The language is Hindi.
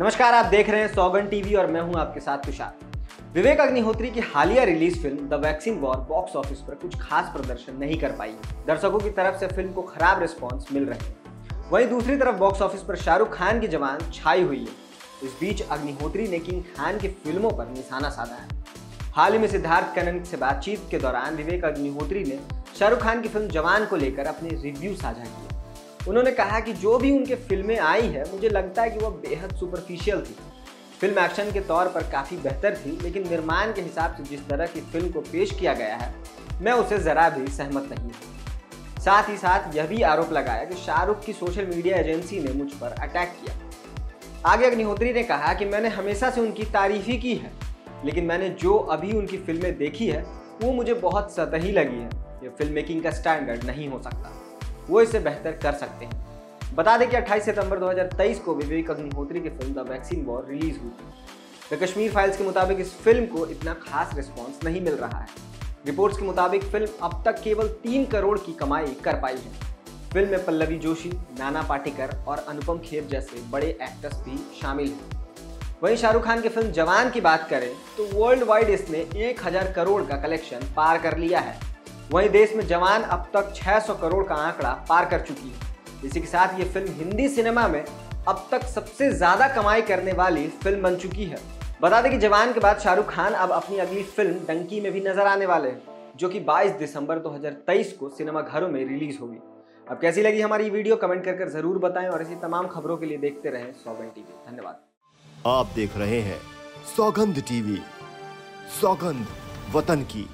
नमस्कार, आप देख रहे हैं सौगन टीवी और मैं हूँ आपके साथ तुषार। विवेक अग्निहोत्री की हालिया release film the vaccine war box office पर कुछ खास प्रदर्शन नहीं कर पाई। दर्शकों की तरफ़ से फ़िल्म को खराब रिस्पॉन्स मिल रहे हैं। वहीं दूसरी तरफ़ बॉक्स ऑफ़िस पर शाहरुख खान की जवान छाई हुई है। इस बीच अग्निहोत्री ने किंग खान की फ़िल्मों पर निशाना साधा है। हाल ही में सिद्धार्थ कनन से बातचीत के दौरान विवेक अग्निहोत्री ने शाहरुख खान की फ़िल्म जवान को लेकर अपने रिव्यू साझा किए। उन्होंने कहा कि जो भी उनके फ़िल्में आई है, मुझे लगता है कि वह बेहद सुपरफिशियल थी। फ़िल्म एक्शन के तौर पर काफ़ी बेहतर थी, लेकिन निर्माण के हिसाब से जिस तरह की फ़िल्म को पेश किया गया है, मैं उसे ज़रा भी सहमत नहीं हूँ। साथ ही साथ यह भी आरोप लगाया कि शाहरुख की सोशल मीडिया एजेंसी ने मुझ पर अटैक किया। आगे अग्निहोत्री ने कहा कि मैंने हमेशा से उनकी तारीफ़ ही की है, लेकिन मैंने जो अभी उनकी फ़िल्में देखी है, वो मुझे बहुत सतही लगी है। ये फ़िल्म मेकिंग का स्टैंडर्ड नहीं हो सकता। वो इसे बेहतर कर सकते हैं। बता दें कि 28 सितंबर 2023 को विवेक अग्निहोत्री की film the vaccine war release हुई। थी द कश्मीर फाइल्स के मुताबिक इस फ़िल्म को इतना खास रिस्पॉन्स नहीं मिल रहा है। रिपोर्ट्स के मुताबिक फ़िल्म अब तक केवल तीन करोड़ की कमाई कर पाई है। फ़िल्म में पल्लवी जोशी, नाना पाटेकर और अनुपम खेर जैसे बड़े एक्टर्स भी शामिल हैं। वहीं शाहरुख खान की फ़िल्म जवान की बात करें तो वर्ल्ड वाइड इसने 1000 करोड़ का कलेक्शन पार कर लिया है। वहीं देश में जवान अब तक 600 करोड़ का आंकड़ा पार कर चुकी है। इसी के साथ ये फ़िल्म हिंदी सिनेमा में अब तक सबसे ज़्यादा कमाई करने वाली फ़िल्म बन चुकी है। बता दें कि जवान के बाद शाहरुख खान अब अपनी अगली फ़िल्म डंकी में भी नज़र आने वाले हैं, जो कि 22 दिसंबर 2023 को सिनेमा घरों में रिलीज़ होगी। अब कैसी लगी हमारी वीडियो, कमेंट कर कर ज़रूर बताएँ और ऐसी तमाम खबरों के लिए देखते रहें सौगन टीवी। धन्यवाद। आप देख रहे हैं सौगंध टीवी, सौगंध वतन की।